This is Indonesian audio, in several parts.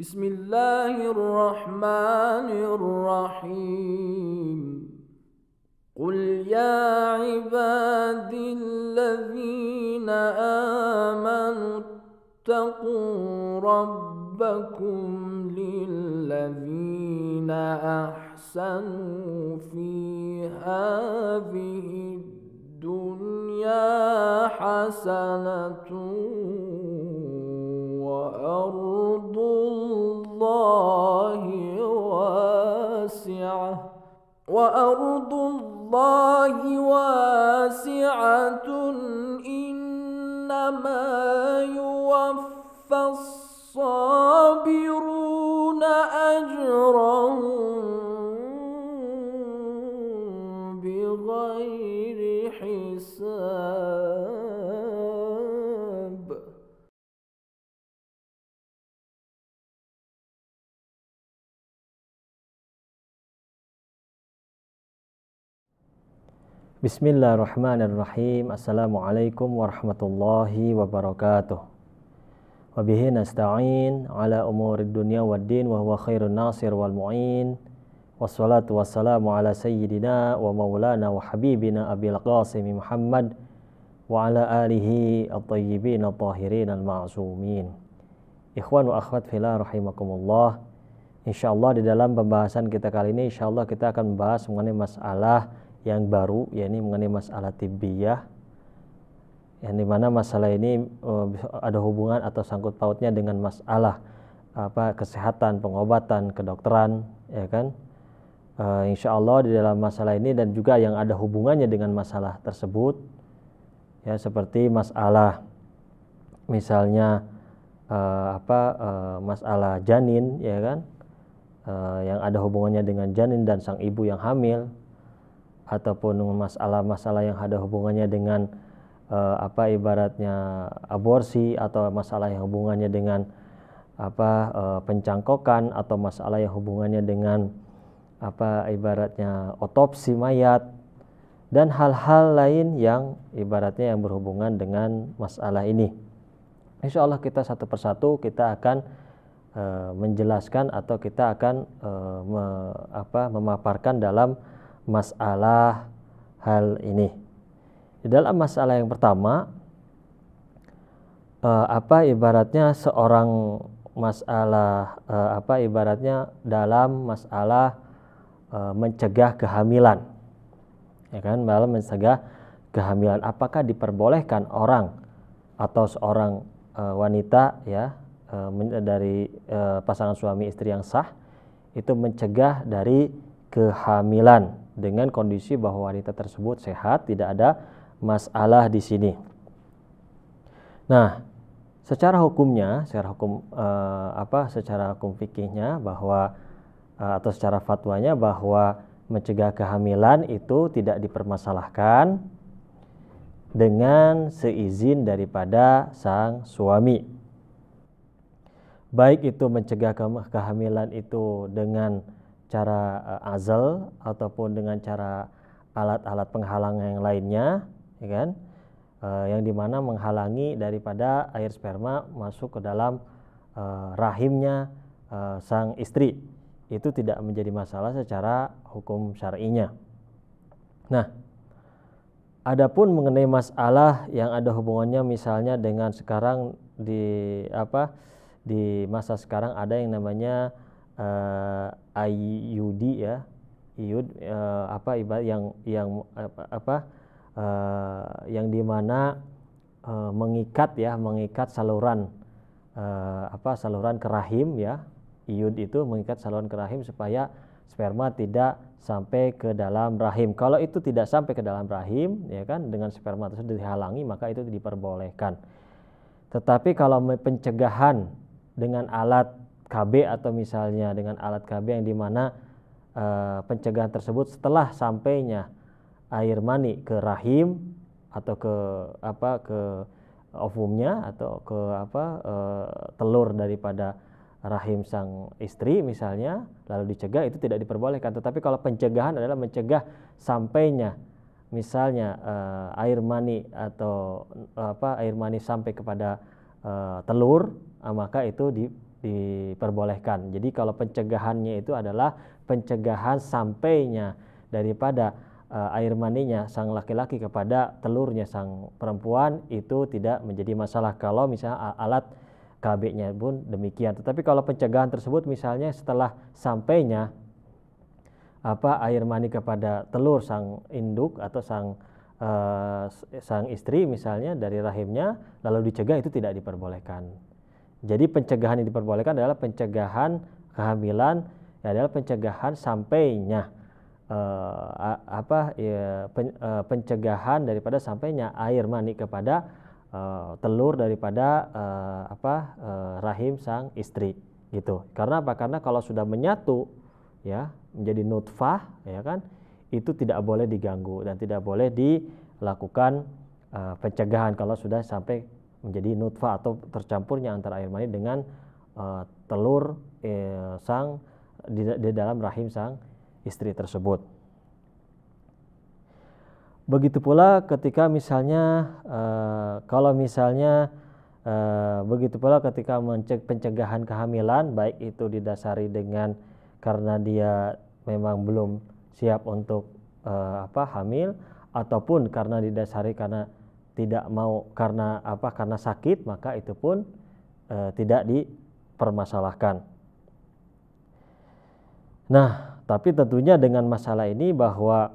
بسم الله الرحمن الرحيم. قل يا عبادي الذين آمنوا اتقوا ربكم للذين أحسنوا في هذه الدنيا حسنة وأرض وأرض الله واسعة إنما يوفى Bismillahirrahmanirrahim. Assalamualaikum warahmatullahi wabarakatuh. Wabihi nasta'in ala umurid dunya wad din wa huwa khairun nasir wal mu'in. Wassalatu wassalamu ala sayyidina wa maulana wa habibina Abil Qasim Muhammad wa ala alihi at-tayyibin at-tahirin al-ma'sumin. Ikhwan wa akhwat fillah rahimakumullah. Insyaallah di dalam pembahasan kita kali ini insyaallah kita akan membahas mengenai masalah yang baru yakni mengenai masalah tibbiyah yang di mana masalah ini uh, ada hubungan atau sangkut pautnya dengan masalah apa kesehatan pengobatan kedokteran ya kan? Uh, insya Allah di dalam masalah ini dan juga yang ada hubungannya dengan masalah tersebut ya seperti masalah misalnya uh, apa uh, masalah janin ya kan? Uh, yang ada hubungannya dengan janin dan sang ibu yang hamil ataupun masalah-masalah yang ada hubungannya dengan uh, apa ibaratnya aborsi atau masalah yang hubungannya dengan apa uh, pencangkokan atau masalah yang hubungannya dengan apa ibaratnya otopsi mayat dan hal-hal lain yang ibaratnya yang berhubungan dengan masalah ini. Insya Allah kita satu persatu kita akan uh, menjelaskan atau kita akan uh, me, apa, memaparkan dalam masalah hal ini. Di dalam masalah yang pertama, eh, apa ibaratnya seorang masalah eh, apa ibaratnya dalam masalah eh, mencegah kehamilan, ya kan? Dalam mencegah kehamilan, apakah diperbolehkan orang atau seorang eh, wanita ya eh, dari eh, pasangan suami istri yang sah itu mencegah dari kehamilan dengan kondisi bahwa wanita tersebut sehat, tidak ada masalah di sini. Nah, secara hukumnya, secara hukum eh, apa? Secara hukum fikihnya bahwa eh, atau secara fatwanya bahwa mencegah kehamilan itu tidak dipermasalahkan dengan seizin daripada sang suami. Baik itu mencegah kehamilan itu dengan cara uh, azal ataupun dengan cara alat-alat penghalang yang lainnya, ya kan? Uh, yang di mana menghalangi daripada air sperma masuk ke dalam uh, rahimnya uh, sang istri itu tidak menjadi masalah secara hukum syar'inya. Nah, adapun mengenai masalah yang ada hubungannya misalnya dengan sekarang di apa di masa sekarang ada yang namanya uh, IUD ya IUD uh, apa ibarat yang yang apa, apa uh, yang di mana uh, mengikat ya mengikat saluran uh, apa saluran ke rahim ya IUD itu mengikat saluran ke rahim supaya sperma tidak sampai ke dalam rahim. Kalau itu tidak sampai ke dalam rahim, ya kan, dengan sperma tersebut dihalangi, maka itu diperbolehkan. Tetapi kalau pencegahan dengan alat KB atau misalnya dengan alat KB yang di mana uh, pencegahan tersebut setelah sampainya air mani ke rahim atau ke apa ke ovumnya atau ke apa uh, telur daripada rahim sang istri misalnya lalu dicegah itu tidak diperbolehkan. Tetapi kalau pencegahan adalah mencegah sampainya misalnya uh, air mani atau apa air mani sampai kepada uh, telur uh, maka itu di diperbolehkan. Jadi kalau pencegahannya itu adalah pencegahan sampainya daripada uh, air maninya sang laki-laki kepada telurnya sang perempuan itu tidak menjadi masalah kalau misalnya alat KB-nya pun demikian. Tetapi kalau pencegahan tersebut misalnya setelah sampainya apa air mani kepada telur sang induk atau sang uh, sang istri misalnya dari rahimnya lalu dicegah itu tidak diperbolehkan. Jadi pencegahan yang diperbolehkan adalah pencegahan kehamilan ya adalah pencegahan sampainya uh, apa ya, pen, uh, pencegahan daripada sampainya air mani kepada uh, telur daripada uh, apa uh, rahim sang istri gitu. Karena apa? Karena kalau sudah menyatu ya menjadi nutfah ya kan itu tidak boleh diganggu dan tidak boleh dilakukan uh, pencegahan kalau sudah sampai menjadi nutfah atau tercampurnya antara air mani dengan uh, telur eh, sang di, di dalam rahim sang istri tersebut. Begitu pula ketika misalnya uh, kalau misalnya uh, begitu pula ketika pencegahan kehamilan baik itu didasari dengan karena dia memang belum siap untuk uh, apa hamil ataupun karena didasari karena tidak mau karena apa karena sakit maka itu pun uh, tidak dipermasalahkan. Nah, tapi tentunya dengan masalah ini bahwa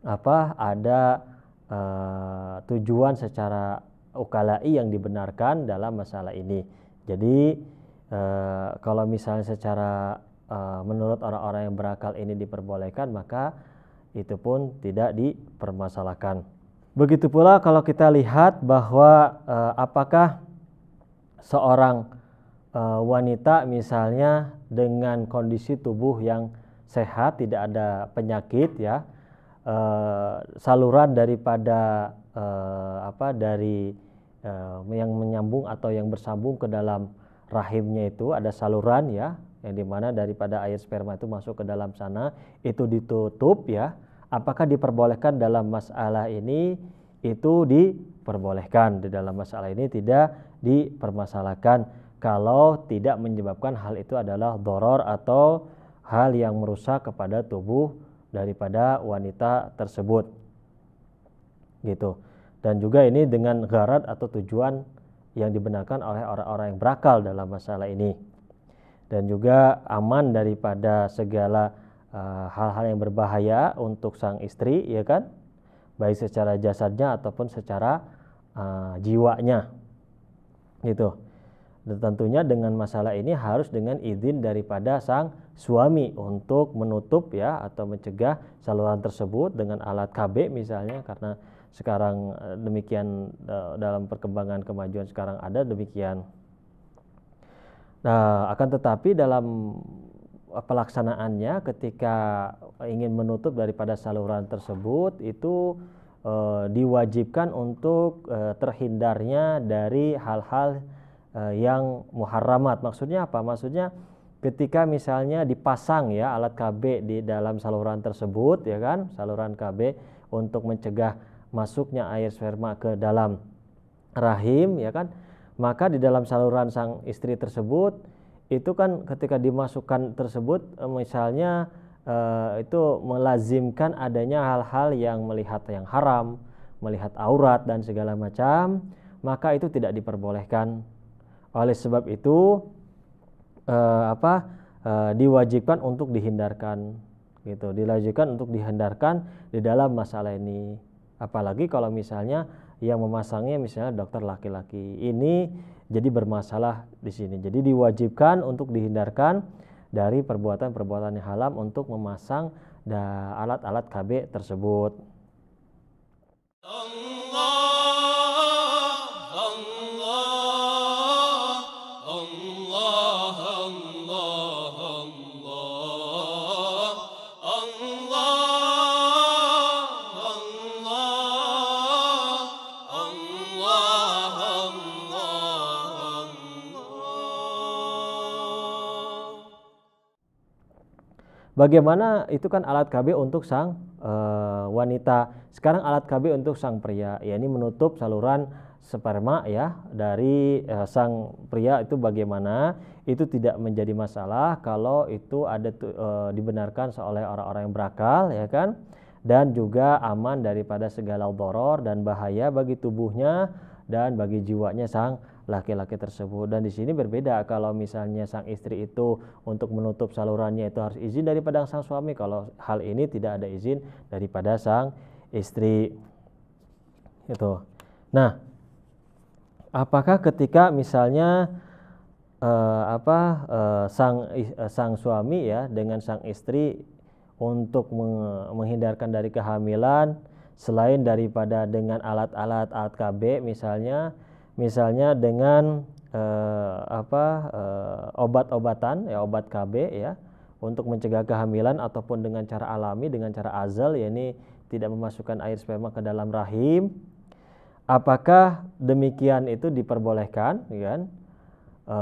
apa ada uh, tujuan secara ukalai yang dibenarkan dalam masalah ini. Jadi uh, kalau misalnya secara uh, menurut orang-orang yang berakal ini diperbolehkan maka itu pun tidak dipermasalahkan. Begitu pula kalau kita lihat bahwa uh, apakah seorang uh, wanita misalnya dengan kondisi tubuh yang sehat tidak ada penyakit ya uh, saluran daripada uh, apa dari uh, yang menyambung atau yang bersambung ke dalam rahimnya itu ada saluran ya yang di mana daripada air sperma itu masuk ke dalam sana itu ditutup ya apakah diperbolehkan dalam masalah ini? Itu diperbolehkan. Di dalam masalah ini tidak dipermasalahkan. Kalau tidak menyebabkan hal itu adalah doror atau hal yang merusak kepada tubuh daripada wanita tersebut. Gitu. Dan juga ini dengan garat atau tujuan yang dibenarkan oleh orang-orang yang berakal dalam masalah ini. Dan juga aman daripada segala hal-hal uh, yang berbahaya untuk sang istri ya kan? Baik secara jasadnya ataupun secara uh, jiwanya. Gitu. Dan tentunya dengan masalah ini harus dengan izin daripada sang suami untuk menutup ya atau mencegah saluran tersebut dengan alat KB misalnya. Karena sekarang uh, demikian dalam perkembangan kemajuan sekarang ada demikian. Nah, akan tetapi dalam eh, pelaksanaannya ketika ingin menutup daripada saluran tersebut itu e, diwajibkan untuk e, terhindarnya dari hal-hal e, yang muharramat. Maksudnya apa? Maksudnya ketika misalnya dipasang ya alat KB di dalam saluran tersebut ya kan, saluran KB untuk mencegah masuknya air sperma ke dalam rahim ya kan maka di dalam saluran sang istri tersebut itu kan ketika dimasukkan tersebut eh, misalnya eh, itu melazimkan adanya hal-hal yang melihat yang haram, melihat aurat dan segala macam, maka itu tidak diperbolehkan. Oleh sebab itu eh, apa diwajibkan untuk dihindarkan gitu, diwajibkan untuk dihindarkan di dalam masalah ini. Apalagi kalau misalnya yang memasangnya misalnya dokter laki-laki ini jadi bermasalah di sini. Jadi diwajibkan untuk dihindarkan dari perbuatan-perbuatan yang haram untuk memasang alat-alat KB tersebut. Bagaimana itu kan alat KB untuk sang e, wanita. Sekarang alat KB untuk sang pria, ya ini menutup saluran sperma ya dari uh, sang pria itu bagaimana itu tidak menjadi masalah kalau itu ada uh, dibenarkan oleh orang-orang yang berakal ya kan dan juga aman daripada segala doror dan bahaya bagi tubuhnya dan bagi jiwanya sang laki-laki tersebut. Dan di sini berbeda kalau misalnya sang istri itu untuk menutup salurannya itu harus izin daripada sang suami. Kalau hal ini tidak ada izin daripada sang istri. Itu nah apakah ketika misalnya uh, apa uh, sang uh, sang suami ya dengan sang istri untuk menghindarkan dari kehamilan selain daripada dengan alat-alat alat KB misalnya misalnya dengan uh, apa uh, obat-obatan ya obat KB ya untuk mencegah kehamilan ataupun dengan cara alami dengan cara azal ya ini tidak memasukkan air sperma ke dalam rahim. Apakah demikian itu diperbolehkan ya kan? E,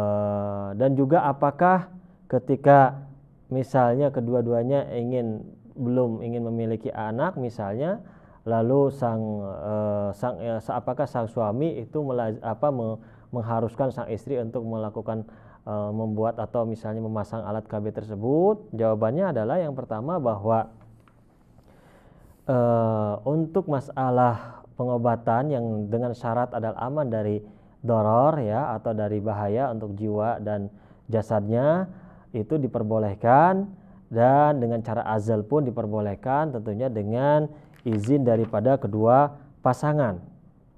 dan juga apakah ketika misalnya kedua-duanya ingin belum ingin memiliki anak misalnya lalu sang e, sang e, apakah sang suami itu apa me, mengharuskan sang istri untuk melakukan e, membuat atau misalnya memasang alat KB tersebut? Jawabannya adalah yang pertama bahwa e, untuk masalah pengobatan yang dengan syarat adalah aman dari doror ya atau dari bahaya untuk jiwa dan jasadnya itu diperbolehkan. Dan dengan cara azal pun diperbolehkan tentunya dengan izin daripada kedua pasangan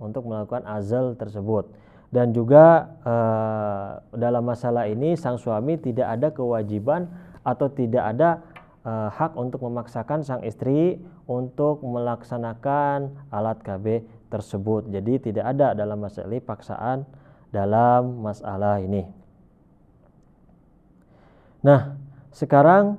untuk melakukan azal tersebut dan juga eh, dalam masalah ini sang suami tidak ada kewajiban atau tidak ada uh, hak untuk memaksakan sang istri untuk melaksanakan alat KB tersebut. Jadi tidak ada dalam masalah ini paksaan dalam masalah ini. Nah, sekarang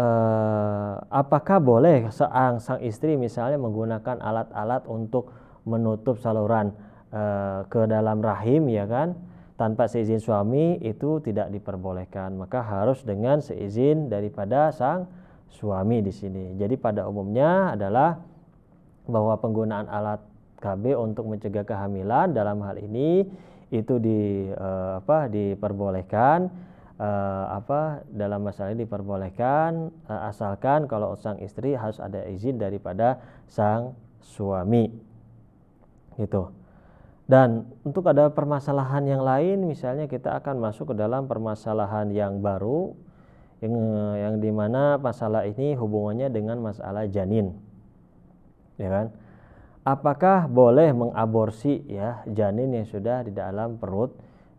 eh, apakah boleh seang sang istri misalnya menggunakan alat-alat untuk menutup saluran eh, ke dalam rahim ya kan? tanpa seizin suami itu tidak diperbolehkan. Maka harus dengan seizin daripada sang suami di sini. Jadi pada umumnya adalah bahwa penggunaan alat KB untuk mencegah kehamilan dalam hal ini itu di eh, apa diperbolehkan eh, apa dalam masalah ini diperbolehkan eh, asalkan kalau sang istri harus ada izin daripada sang suami gitu dan untuk ada permasalahan yang lain, misalnya kita akan masuk ke dalam permasalahan yang baru, yang yang di mana masalah ini hubungannya dengan masalah janin, ya kan? Apakah boleh mengaborsi ya janin yang sudah di dalam perut?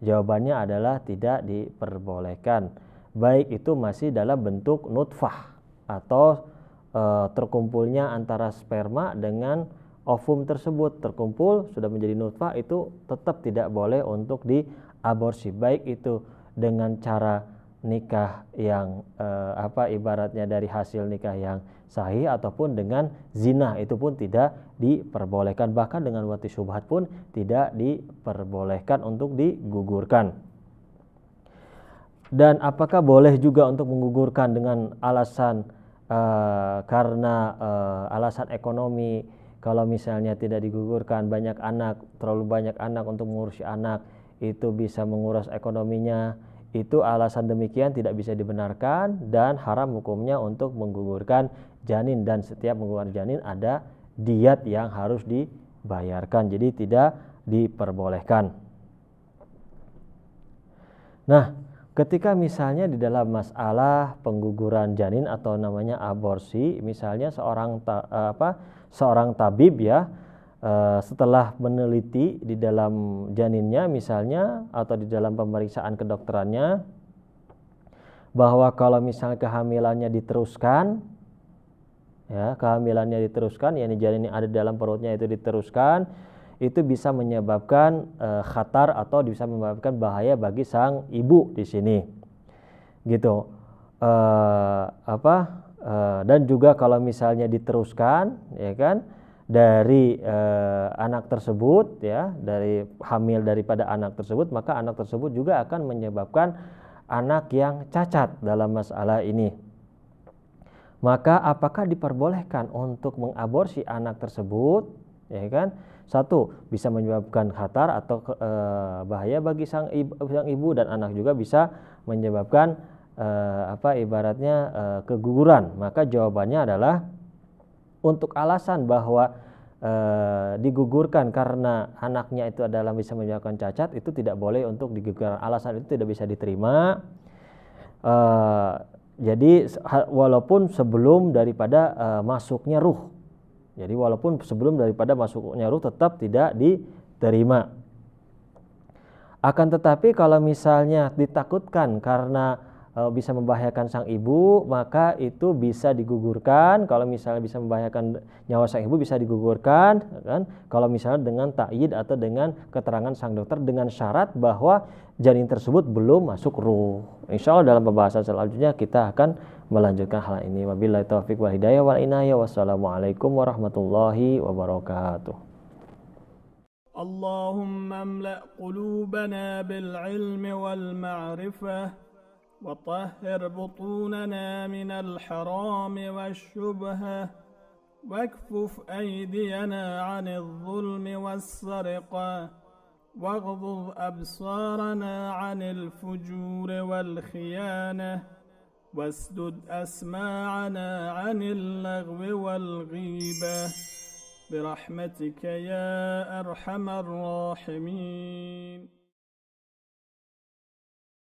Jawabannya adalah tidak diperbolehkan. Baik itu masih dalam bentuk nutfah atau e, terkumpulnya antara sperma dengan ovum tersebut terkumpul sudah menjadi nutfah itu tetap tidak boleh untuk diaborsi baik itu dengan cara nikah yang eh, apa ibaratnya dari hasil nikah yang sahih ataupun dengan zina itu pun tidak diperbolehkan. Bahkan dengan wati subhat pun tidak diperbolehkan untuk digugurkan. Dan apakah boleh juga untuk menggugurkan dengan alasan eh, karena eh, alasan ekonomi? Kalau misalnya tidak digugurkan banyak anak, terlalu banyak anak untuk mengurusi anak, itu bisa menguras ekonominya. Itu alasan demikian tidak bisa dibenarkan dan haram hukumnya untuk menggugurkan janin dan setiap menggugurkan janin ada diat yang harus dibayarkan. Jadi tidak diperbolehkan. Nah, ketika misalnya di dalam masalah pengguguran janin atau namanya aborsi, misalnya seorang ta, apa seorang tabib ya uh, setelah meneliti di dalam janinnya misalnya atau di dalam pemeriksaan kedokterannya bahwa kalau misalnya kehamilannya diteruskan ya kehamilannya diteruskan yakni janin yang ada dalam perutnya itu diteruskan itu bisa menyebabkan uh, khatar atau bisa menyebabkan bahaya bagi sang ibu di sini. Gitu. Uh, apa? Eh, dan juga kalau misalnya diteruskan ya kan dari uh, anak tersebut ya dari hamil daripada anak tersebut maka anak tersebut juga akan menyebabkan anak yang cacat dalam masalah ini. Maka apakah diperbolehkan untuk mengaborsi anak tersebut? Ya kan? Satu bisa menyebabkan khatar atau e, bahaya bagi sang ibu, sang ibu dan anak juga bisa menyebabkan e, apa ibaratnya e, keguguran. Maka jawabannya adalah untuk alasan bahwa e, digugurkan karena anaknya itu adalah bisa menyebabkan cacat itu tidak boleh untuk digugurkan. Alasan itu tidak bisa diterima. E, jadi walaupun sebelum daripada e, masuknya ruh. Jadi walaupun sebelum daripada masuknya ruh tetap tidak diterima. Akan tetapi kalau misalnya ditakutkan karena bisa membahayakan sang ibu, maka itu bisa digugurkan. Kalau misalnya bisa membahayakan nyawa sang ibu bisa digugurkan, kan? Kalau misalnya dengan takyid atau dengan keterangan sang dokter dengan syarat bahwa janin tersebut belum masuk ruh. Insya Allah dalam pembahasan selanjutnya kita akan melanjutkan hal ini. Wabillahi taufik wal hidayah wal inayah. Wassalamualaikum warahmatullahi wabarakatuh. اللهم املأ قلوبنا بالعلم والمعرفة وطهر بطوننا من الحرام والشبهة واكفف أيدينا عن الظلم والسرقة واغضض أبصارنا عن الفجور والخيانة واسدد أسماعنا عن اللغو والغيبة برحمتك يا أرحم الراحمين.